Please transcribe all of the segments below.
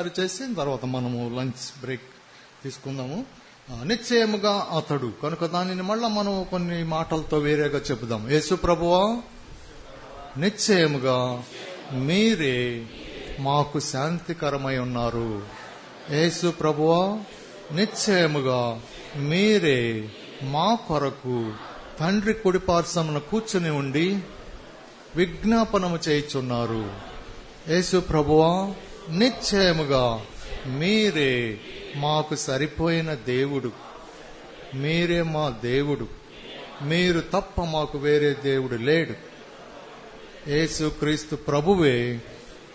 తయారు చేసిన తర్వాత మనము లంచ్ బ్రేక్ తీసుకుందాము. నిశ్చయముగా అతడు. కనుక దానిని మళ్ళా మనం కొన్ని మాటలతో వేరేగా చెబుదాం. యేసు ప్రభువా నిశ్చయముగా మీరే మాకు శాంతికరమై ఉన్నారు. యేసు ప్రభువా నిశ్చయముగా మీరే మా కొరకు తండ్రి కుడిపార్శ్వమున కూర్చుని ఉండి విజ్ఞాపనము చేయుచున్నారు. యేసు ప్రభువా నిశ్చయముగా మీరే మాకు సరిపోయిన దేవుడు. మీరే మా దేవుడు. మీరు తప్ప మాకు వేరే దేవుడు లేడు. యేసుక్రీస్తు ప్రభువే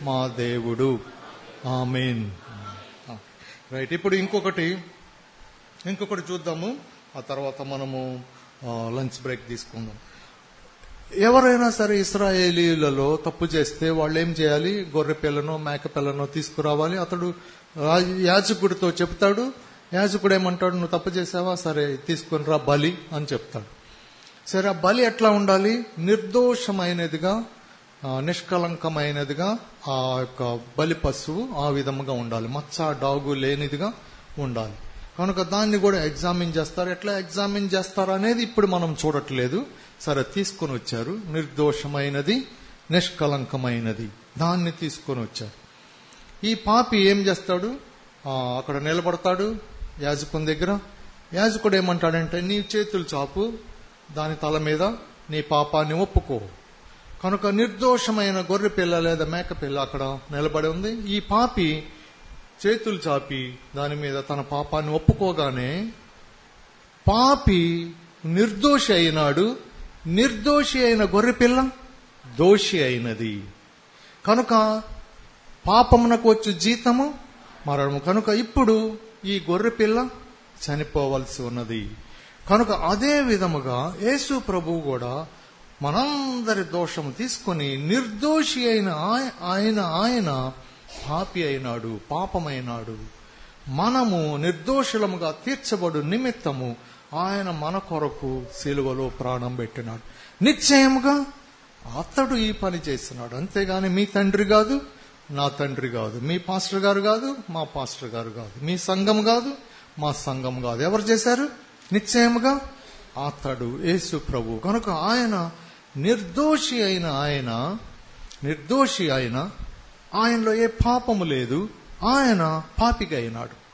మా దేవుడు. ఆమెన్. రైట్. ఇప్పుడు ఇంకొకటి ఇంకొకటి చూద్దాము. ఆ తర్వాత మనము లంచ్ బ్రేక్ తీసుకుందాం. ఎవరైనా సరే ఇస్రాయేలీలలో తప్పు చేస్తే వాళ్ళు ఏం చేయాలి? గొర్రె పిల్లనో మేక పిల్లనో తీసుకురావాలి. అతడు యాజకుడితో చెప్తాడు. యాజకుడు ఏమంటాడు? నువ్వు తప్పు చేసావా సరే తీసుకుని రా బలి అని చెప్తాడు. సరే ఆ బలి ఎట్లా ఉండాలి? నిర్దోషమైనదిగా నిష్కలంకమైనదిగా ఆ యొక్క బలి పశువు ఆ విధముగా ఉండాలి. మచ్చ డాగు లేనిదిగా ఉండాలి. కనుక దాన్ని కూడా ఎగ్జామిన్ చేస్తారు. ఎట్లా ఎగ్జామిన్ చేస్తారు అనేది ఇప్పుడు మనం చూడట్లేదు. సరే తీసుకొని వచ్చారు. నిర్దోషమైనది నిష్కలంకమైనది. దాన్ని తీసుకొని వచ్చారు. ఈ పాపి ఏం చేస్తాడు? అక్కడ నిలబడతాడు యాజకుని దగ్గర. యాజకుడు ఏమంటాడంటే నీ చేతులు చాపు దాని తల మీద నీ పాపాన్ని ఒప్పుకో. కనుక నిర్దోషమైన గొర్రె పిల్ల లేదా మేక పిల్ల అక్కడ నిలబడి ఉంది. ఈ పాపి చేతులు చాపి దాని మీద తన పాపాన్ని ఒప్పుకోగానే పాపి నిర్దోషి అయినాడు. నిర్దోషి అయిన గొర్రె పిల్ల దోషి అయినది. కనుక పాపమునకు వచ్చు జీతము మరణము. కనుక ఇప్పుడు ఈ గొర్రె పిల్ల చనిపోవలసి ఉన్నది. కనుక అదే విధముగా యేసు ప్రభువు కూడా మనందరి దోషము తీసుకొని నిర్దోషి అయిన ఆయన ఆయన పాపి అయినాడు పాపమైనాడు. మనము నిర్దోషులముగా తీర్చబడు నిమిత్తము ఆయన మన కొరకు సిలువలో ప్రాణం పెట్టినాడు. నిశ్చయముగా అతడు ఈ పని చేస్తున్నాడు. అంతేగాని మీ తండ్రి కాదు నా తండ్రి కాదు. మీ పాస్టర్ గారు కాదు మా పాస్టర్ గారు కాదు. మీ సంఘం కాదు మా సంఘం కాదు. ఎవరు చేశారు? నిశ్చయముగా అతడు యేసు ప్రభు. కనుక ఆయన నిర్దోషి అయిన ఆయన నిర్దోషి ఆయన ఆయనలో ఏ పాపము లేదు. ఆయన పాపిక అయినాడు.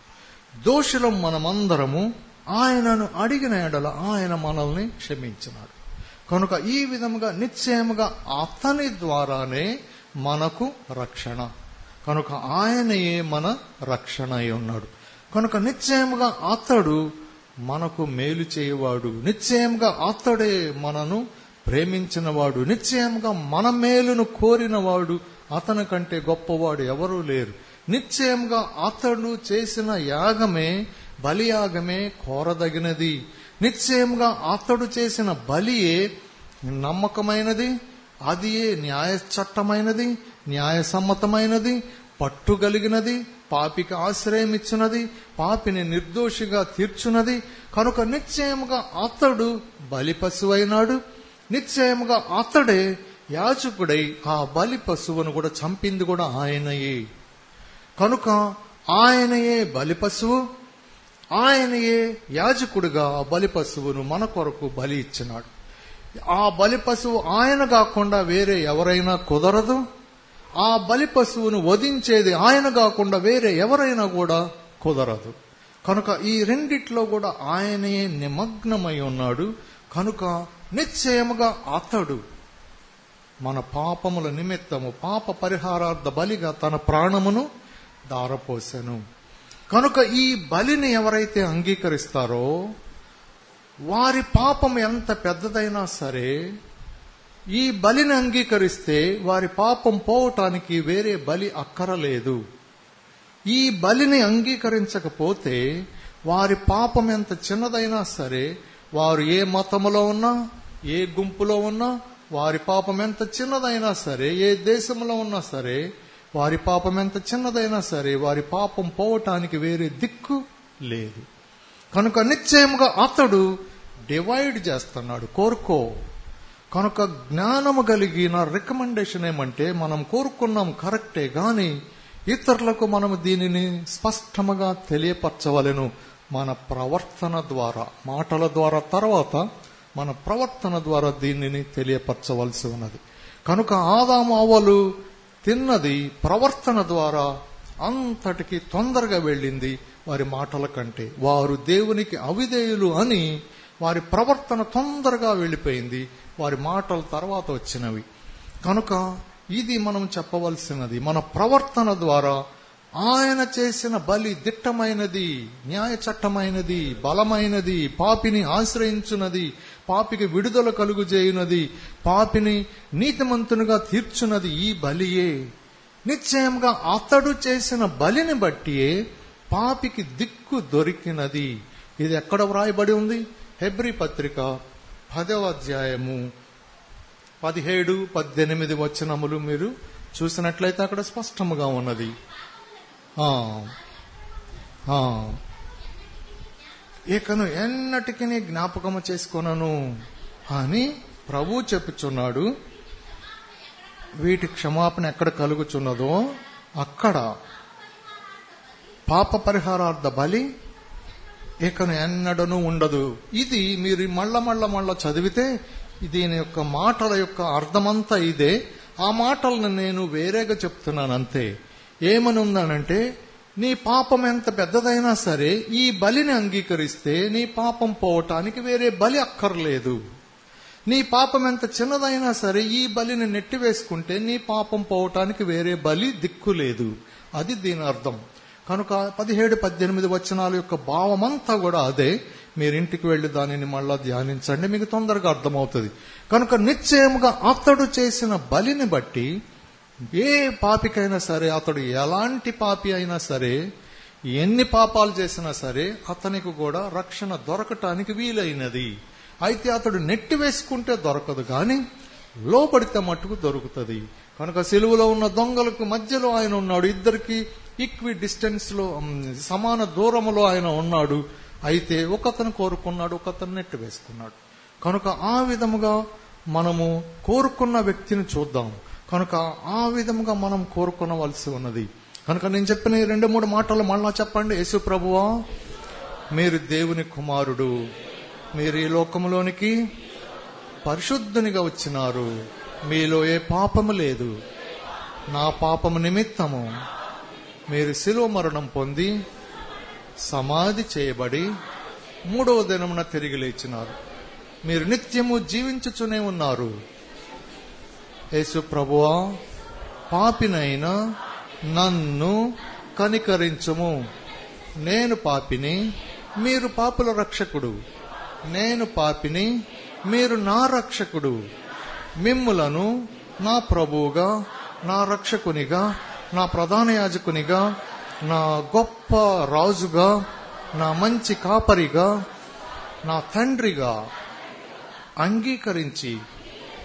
దోషులం మనమందరము ఆయనను అడిగిన ఎడల ఆయన మనల్ని క్షమించినాడు. కనుక ఈ విధముగా నిశ్చయముగా అతని ద్వారానే మనకు రక్షణ. కనుక ఆయనయే మన రక్షణ అయి ఉన్నాడు. కనుక నిశ్చయముగా అతడు మనకు మేలు చేయవాడు. నిశ్చయంగా అతడే మనను ప్రేమించినవాడు. నిశ్చయంగా మన మేలును కోరినవాడు అతని కంటే గొప్పవాడు ఎవరూ లేరు. నిశ్చయంగా అతడు చేసిన యాగమే బలియాగమే కోరదగినది. నిశ్చయంగా అతడు చేసిన బలియే నమ్మకమైనది అది న్యాయ చట్టమైనది న్యాయసమ్మతమైనది పట్టుగలిగినది పాపికి ఆశ్రయం ఇచ్చినది పాపిని నిర్దోషిగా తీర్చున్నది కనుక నిశ్చయముగా అతడు బలి పశువైనాడు. నిశ్చయముగా అతడే యాచకుడై ఆ బలి పశువును కూడా చంపింది కూడా ఆయనయే. కనుక ఆయనయే బలి పశువు. ఆయనయే యాజకుడిగా ఆ బలి పశువును మన కొరకు బలి ఇచ్చినాడు. ఆ బలి పశువు ఆయన కాకుండా వేరే ఎవరైనా కుదరదు? ఆ బలి పశువును వధించేది ఆయన కాకుండా వేరే ఎవరైనా కూడా కుదరదు. కనుక ఈ రెండిట్లో కూడా ఆయనే నిమగ్నమై ఉన్నాడు. కనుక నిశ్చయముగా అతడు మన పాపముల నిమిత్తము పాప పరిహారార్థ బలిగా తన ప్రాణమును దారపోసెను కనుక ఈ బలిని ఎవరైతే అంగీకరిస్తారో వారి పాపం ఎంత పెద్దదైనా సరే ఈ బలిని అంగీకరిస్తే వారి పాపం పోవటానికి వేరే బలి అక్కరలేదు. ఈ బలిని అంగీకరించకపోతే వారి పాపం ఎంత చిన్నదైనా సరే వారు ఏ మతములో ఉన్నా ఏ గుంపులో ఉన్నా వారి పాపం ఎంత చిన్నదైనా సరే ఏ దేశంలో ఉన్నా సరే వారి పాపం ఎంత చిన్నదైనా సరే వారి పాపం పోవటానికి వేరే దిక్కు లేదు. కనుక నిశ్చయముగా అతడు డివైడ్ చేస్తున్నాడు. కోరుకో. కనుక జ్ఞానము కలిగిన రికమెండేషన్ ఏమంటే మనం కోరుకున్నాం కరెక్టే కానీ ఇతరులకు మనం దీనిని స్పష్టముగా తెలియపరచవలెను. మన ప్రవర్తన ద్వారా మాటల ద్వారా తర్వాత మన ప్రవర్తన ద్వారా దీనిని తెలియపరచవలసి ఉన్నది. కనుక ఆదాము అవ్వలు తిన్నది ప్రవర్తన ద్వారా అంతటికి తొందరగా వెళ్ళింది వారి మాటల కంటే. వారు దేవునికి అవిధేయులు అని వారి ప్రవర్తన తొందరగా వెళ్ళిపోయింది. వారి మాటల తర్వాత వచ్చినవి. కనుక ఇది మనం చెప్పవలసినది. మన ప్రవర్తన ద్వారా ఆయన చేసిన బలి దిట్టమైనది న్యాయ చట్టమైనది బలమైనది పాపిని ఆశ్రయించున్నది పాపికి విడుదల కలుగు చేయునది. పాపిని నీతిమంతునిగా తీర్చున్నది ఈ బలియే. నిశ్చయంగా అతడు చేసిన బలిని బట్టియే పాపికి దిక్కు దొరికినది. ఇది ఎక్కడ వ్రాయబడి ఉంది? హెబ్రి పత్రిక పదవ అధ్యాయము పదిహేడు పద్దెనిమిది వచనములు మీరు చూసినట్లయితే అక్కడ స్పష్టముగా ఉన్నది. ఆ, ఆ. ఇకను ఎన్నటికి జ్ఞాపకము చేసుకొనను అని ప్రభు చెప్పుచున్నాడు. వీటి క్షమాపణ ఎక్కడ కలుగుచున్నదో అక్కడ. పాప పరిహారార్థ బలి ఇకను ఎన్నడను ఉండదు. ఇది మీరు మళ్ళ మళ్ళ మళ్ళ చదివితే దీని యొక్క మాటల యొక్క అర్థమంతా ఇదే. ఆ మాటలను నేను వేరేగా చెప్తున్నాను అంతే ఏమనుందనంటే నీ పాపం ఎంత పెద్దదైనా సరే ఈ బలిని అంగీకరిస్తే నీ పాపం పోవటానికి వేరే బలి అక్కర్లేదు. నీ పాపం ఎంత చిన్నదైనా సరే ఈ బలిని నెట్టివేసుకుంటే నీ పాపం పోవటానికి వేరే బలి దిక్కు లేదు. అది దీని అర్థం. కనుక పదిహేడు పద్దెనిమిది వచనాల యొక్క భావమంతా కూడా అదే. మీరింటికి వెళ్ళి వెళ్ళి దానిని మళ్ళా ధ్యానించండి మీకు తొందరగా అర్థమవుతుంది. కనుక నిశ్చయముగా అతడు చేసిన బలిని బట్టి ఏ పాపికైనా సరే అతడు ఎలాంటి పాపి అయినా సరే ఎన్ని పాపాలు చేసినా సరే అతనికి కూడా రక్షణ దొరకటానికి వీలైనది. అయితే అతడు నెట్టి వేసుకుంటే దొరకదు కానీ లోపడితే మట్టుకు దొరుకుతుంది. కనుక సెలువులో ఉన్న దొంగలకు మధ్యలో ఆయన ఉన్నాడు. ఇద్దరికి ఈక్వి డిస్టెన్స్లో సమాన దూరములో ఆయన ఉన్నాడు. అయితే ఒకతను కోరుకున్నాడు ఒకతను నెట్టి వేసుకున్నాడు. కనుక ఆ విధముగా మనము కోరుకున్న వ్యక్తిని చూద్దాం. కనుక ఆ విధముగా మనం కోరుకునవలసి ఉన్నది. కనుక నేను చెప్పిన రెండు మూడు మాటలు మళ్ళా చెప్పండి. యేసు ప్రభువా మీరు దేవుని కుమారుడు. మీరు ఈ లోకంలోనికి పరిశుద్ధునిగా వచ్చినారు. మీలో ఏ పాపము లేదు. నా పాపము నిమిత్తము మీరు శిలువ మరణం పొంది సమాధి చేయబడి మూడవ దినమున తిరిగి లేచినారు. మీరు నిత్యము జీవించుచునే ఉన్నారు. యేసు ప్రభువా పాపినైన నన్ను కనికరించుము. నేను పాపిని మీరు పాపుల రక్షకుడు. నేను పాపిని మీరు నా రక్షకుడు. మిమ్ములను నా ప్రభువుగా నా రక్షకునిగా నా ప్రధాన యాజకునిగా నా గొప్ప రాజుగా నా మంచి కాపరిగా నా తండ్రిగా అంగీకరించి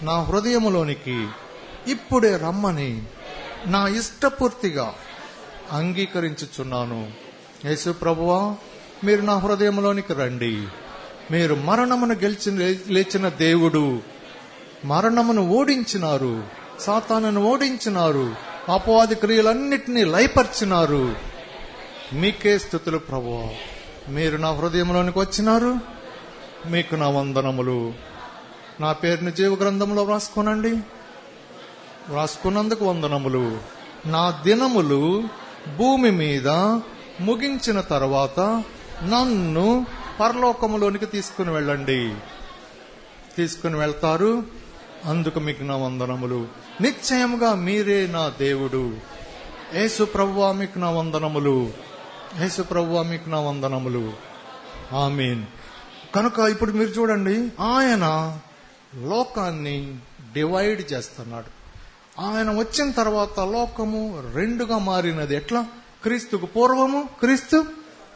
నా హృదయములోనికి ఇప్పుడే రమ్మని నా ఇష్టపూర్తిగా అంగీకరించుచున్నాను. యేసు ప్రభువా మీరు నా హృదయంలోనికి రండి. మీరు మరణమును గెలిచి లేచిన దేవుడు. మరణమును ఓడించినారు. సాతానును ఓడించినారు. అపవాది క్రియలన్నిటినీ లయపరిచినారు. మీకే స్థుతులు ప్రభువా. మీరు నా హృదయంలోనికి వచ్చినారు. మీకు నా వందనములు. నా పేరుని జీవ గ్రంథంలో వ్రాసుకోనండి. వ్రాసుకున్నందుకు వందనములు. నా దినములు భూమి మీద ముగించిన తర్వాత నన్ను పరలోకములోనికి తీసుకుని వెళ్ళండి. తీసుకుని వెళ్తారు. అందుకు మీకు నా వందనములు. నిశ్చయముగా మీరే నా దేవుడు. యేసు ప్రభువా మీకు నా వందనములు. యేసు ప్రభువా మీకు నా వందనములు. ఆమీన్. కనుక ఇప్పుడు మీరు చూడండి ఆయన లోకాన్ని డివైడ్ చేస్తున్నాడు. ఆయన వచ్చిన తర్వాత లోకము రెండుగా మారినది ఎట్లా? క్రీస్తుకు పూర్వము క్రీస్తు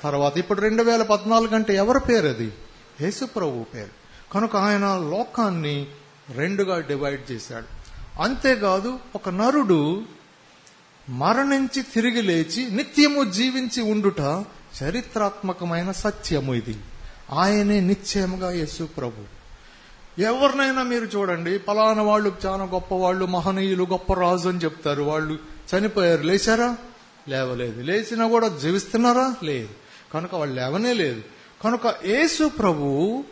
తర్వాత. ఇప్పుడు రెండు వేల పద్నాలుగు అంటే ఎవరి పేరు అది? యేసుప్రభు పేరు. కనుక ఆయన లోకాన్ని రెండుగా డివైడ్ చేశాడు. అంతేకాదు ఒక నరుడు మరణించి తిరిగి లేచి నిత్యము జీవించి ఉండుట చరిత్రాత్మకమైన సత్యము ఇది. ఆయనే నిశ్చయముగా యేసు ప్రభు. ఎవరినైనా మీరు చూడండి పలానా వాళ్ళు చాలా గొప్ప వాళ్ళు మహనీయులు గొప్ప రాజు అని చెప్తారు. వాళ్ళు చనిపోయారు. లేచారా? లేవలేదు. లేచినా కూడా జీవిస్తున్నారా? లేదు. కనుక వాళ్ళు లేవనే లేదు. కనుక యేసు ప్రభు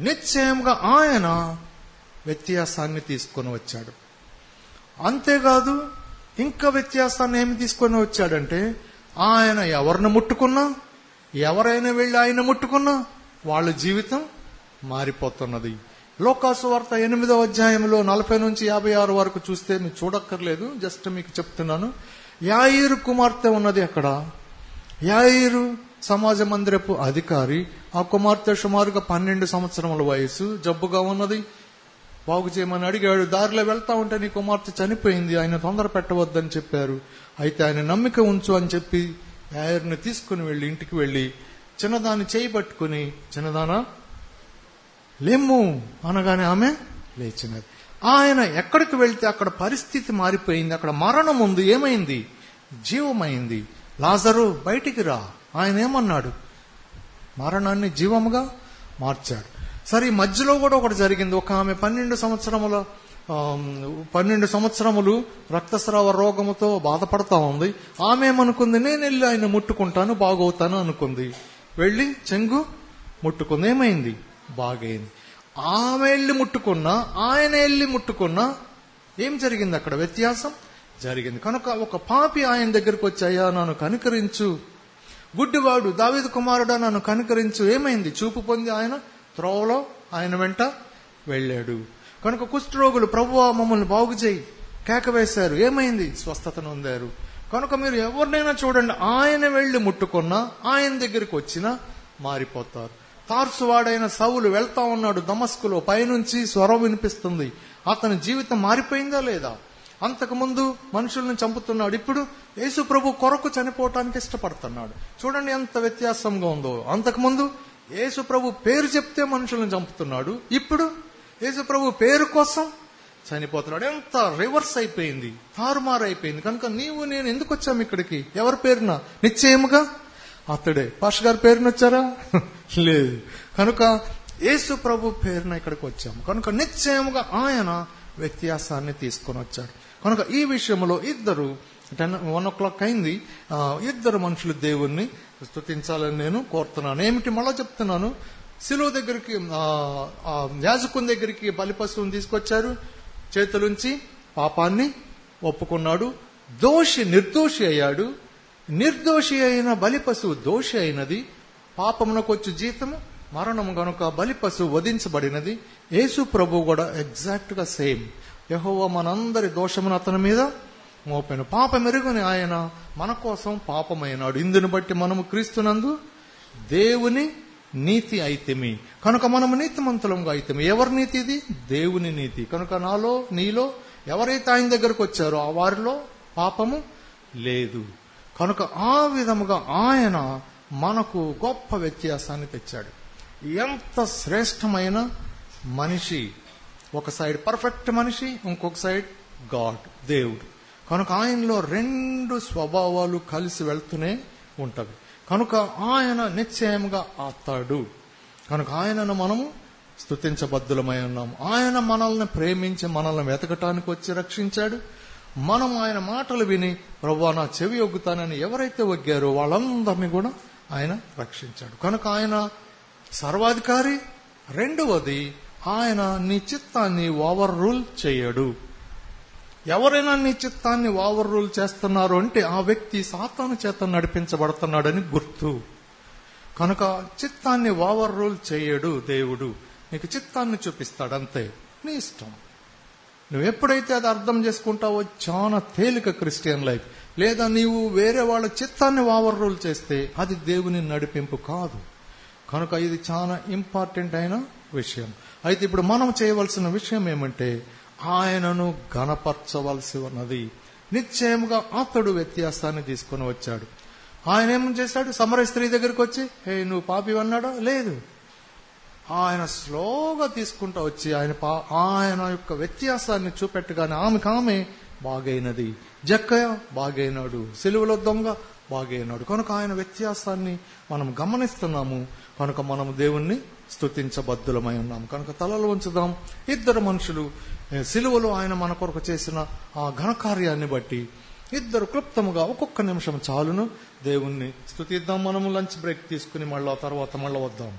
నిశ్చయంగా ఆయన వ్యత్యాసాన్ని తీసుకొని వచ్చాడు. అంతేకాదు ఇంకా వ్యత్యాసాన్ని ఏమి తీసుకొని వచ్చాడంటే ఆయన ఎవరిని ముట్టుకున్నా ఎవరైనా వెళ్ళి ఆయన ముట్టుకున్నా వాళ్ళ జీవితం మారిపోతున్నది. లోకాసు వార్త ఎనిమిదో అధ్యాయంలో నలభై నుంచి యాభై ఆరు వరకు చూస్తే మీరు చూడక్కర్లేదు. జస్ట్ మీకు చెప్తున్నాను. యాయిరు కుమార్తె ఉన్నది అక్కడ. యాయిరు సమాజ మందిరపు అధికారి. ఆ కుమార్తె సుమారుగా పన్నెండు సంవత్సరముల వయసు జబ్బుగా ఉన్నది. బాగు చేయమని అడిగాడు. దారిలో వెళ్తా ఉంటే నీ కుమార్తె చనిపోయింది. ఆయన తొందర పెట్టవద్దని చెప్పారు. అయితే ఆయన నమ్మిక ఉంచు అని చెప్పి యాయర్ని తీసుకుని వెళ్ళి ఇంటికి వెళ్ళి చిన్నదాన్ని చేయి పట్టుకుని చిన్నదానా? లేము అనగానే ఆమె లేచినది. ఆయన ఎక్కడికి వెళ్తే అక్కడ పరిస్థితి మారిపోయింది. అక్కడ మరణం ఉంది ఏమైంది? జీవమైంది. లాజరు బయటికి రా. ఆయన ఏమన్నాడు? మరణాన్ని జీవముగా మార్చాడు. సరే ఈ మధ్యలో కూడా ఒకటి జరిగింది. ఒక ఆమె పన్నెండు సంవత్సరముల పన్నెండు సంవత్సరములు రక్తస్రావ రోగముతో బాధపడతా ఉంది. ఆమె ఏమనుకుంది? నేను వెళ్ళి ఆయన ముట్టుకుంటాను బాగవుతాను అనుకుంది. వెళ్ళి చెంగు ముట్టుకుంది. ఏమైంది? బాగైంది. ఆమె వెళ్ళి ముట్టుకున్నా ఆయన వెళ్ళి ముట్టుకున్నా ఏం జరిగింది అక్కడ? వ్యత్యాసం జరిగింది. కనుక ఒక పాపి ఆయన దగ్గరికి వచ్చాయా నన్ను కనికరించు. గుడ్డివాడు దావీదు కుమారుడా నన్ను కనికరించు. ఏమైంది? చూపు పొంది ఆయన త్రోవలో ఆయన వెంట వెళ్ళాడు. కనుక కుష్ఠరోగులు ప్రభువా మమ్మల్ని బాగు చేయి. కేక వేశారు. ఏమైంది? స్వస్థతను పొందారు కనుక మీరు ఎవరినైనా చూడండి ఆయన వెళ్ళి ముట్టుకున్నా ఆయన దగ్గరికి వచ్చినా మారిపోతారు. తార్సువాడైన సౌలు వెళ్తా ఉన్నాడు దమస్కులో. పైనుంచి స్వరం వినిపిస్తుంది. అతని జీవితం మారిపోయిందా లేదా? అంతకుముందు మనుషుల్ని చంపుతున్నాడు. ఇప్పుడు యేసు ప్రభు కొరకు చనిపోవటానికి ఇష్టపడుతున్నాడు. చూడండి ఎంత వ్యత్యాసంగా ఉందో. అంతకుముందు యేసు ప్రభు పేరు చెప్తే మనుషులను చంపుతున్నాడు. ఇప్పుడు యేసు ప్రభు పేరు కోసం చనిపోతున్నాడు. ఎంత రివర్స్ అయిపోయింది. తారుమారు అయిపోయింది కనుక నీవు నేను ఎందుకు వచ్చాము ఇక్కడికి? ఎవరి పేరున? నిశ్చయముగా అతడే. పాష గారి పేరున వచ్చారా? లేదు. కనుక యేసు ప్రభు పేరున ఇక్కడికి వచ్చాము. కనుక నిశ్చయముగా ఆయన వ్యత్యాసాన్ని తీసుకొని వచ్చాడు. కనుక ఈ విషయంలో ఇద్దరు టెన్ వన్ ఓ క్లాక్ అయింది. ఇద్దరు మనుషులు దేవుణ్ణి స్థుతించాలని నేను కోరుతున్నాను. ఏమిటి మళ్ళా చెప్తున్నాను? శిలువ దగ్గరికి యాజకుని దగ్గరికి బలిపశువుని తీసుకొచ్చారు. చేతులుంచి పాపాన్ని ఒప్పుకున్నాడు. దోషి నిర్దోషి అయ్యాడు. నిర్దోషి అయిన బలిపశువు దోషి అయినది పాపమునకొచ్చు జీతము మరణము గనుక బలిపశువు వధించబడినది యేసు ప్రభు కూడా ఎగ్జాక్ట్గా సేమ్ యహోవ మనందరి దోషమును అతని మీద మోపెను. పాప మెరుగుని ఆయన మన కోసం పాపమైనాడు. ఇందుని బట్టి మనము క్రీస్తునందు దేవుని నీతి అయితేమి. కనుక మనము నీతిమంతులంగా అయితేమి. ఎవరి నీతి ఇది? దేవుని నీతి. కనుక నాలో నీలో ఎవరైతే ఆయన దగ్గరకు వచ్చారో ఆ వారిలో పాపము లేదు. కనుక ఆ విధముగా ఆయన మనకు గొప్ప వ్యత్యాసాన్ని తెచ్చాడు. ఎంత శ్రేష్టమైన మనిషి. ఒక సైడ్ పర్ఫెక్ట్ మనిషి ఇంకొక సైడ్ గాడ్ దేవుడు. కనుక ఆయనలో రెండు స్వభావాలు కలిసి వెళ్తూనే ఉంటవి. కనుక ఆయన నిశ్చయంగా ఆతాడు కనుక ఆయనను మనము స్థుతించబద్ధులమై ఉన్నాము. ఆయన మనల్ని ప్రేమించి మనల్ని వెతకటానికి వచ్చి రక్షించాడు. మనం ఆయన మాటలు విని ప్రభు నా చెవి ఒగ్గుతానని ఎవరైతే ఒగ్గారో వాళ్ళందరినీ కూడా ఆయన రక్షించాడు. కనుక ఆయన సర్వాధికారి. రెండవది ఆయన నీ చిత్తాన్ని ఓవర్ రూల్ చేయడు. ఎవరైనా నీ చిత్తాన్ని ఓవర్ రూల్ చేస్తున్నారు అంటే ఆ వ్యక్తి సాతాను చేత నడిపించబడుతున్నాడని గుర్తు. కనుక చిత్తాన్ని ఓవర్ రూల్ చేయడు దేవుడు. నీకు చిత్తాన్ని చూపిస్తాడంతే. నీ ఇష్టం. నువ్వు ఎప్పుడైతే అది అర్థం చేసుకుంటావో చాలా తేలిక క్రిస్టియన్ లైఫ్. లేదా నీవు వేరే వాళ్ళ చిత్తాన్ని ఓవర్ రూల్ చేస్తే అది దేవుని నడిపింపు కాదు. కనుక ఇది చాలా ఇంపార్టెంట్ అయిన విషయం. అయితే ఇప్పుడు మనం చేయవలసిన విషయం ఏమంటే ఆయనను గణపరచవలసి ఉన్నది. నిశ్చయముగా అతడు వ్యత్యాసాన్ని తీసుకొని వచ్చాడు. ఆయన ఏం చేశాడు? సమర స్త్రీ దగ్గరికి వచ్చి హే నువ్వు పాపి అన్నాడా లేదు. ఆయన స్లోగా తీసుకుంటూ వచ్చి ఆయన పా- ఆయన యొక్క వ్యత్యాసాన్ని చూపెట్టగానే ఆమెకు ఆమె బాగైనది. జక్కయ్య బాగైనాడు. సెలువులో దొంగ బాగైనాడు. కనుక ఆయన వ్యత్యాసాన్ని మనం గమనిస్తున్నాము. కనుక మనం దేవుణ్ణి స్థుతించబద్ధులమై ఉన్నాము. కనుక తలలో ఉంచుదాం ఇద్దరు మనుషులు ఏ, సిలువలో ఆయన మన కొరకు చేసిన ఆ ఘనకార్యాన్ని బట్టి ఇద్దరు క్లుప్తముగా ఒక్కొక్క నిమిషం చాలును దేవుణ్ణి స్థుతిద్దాం మనము లంచ్ బ్రేక్ తీసుకుని మళ్ళా తర్వాత మళ్ళా వద్దాం.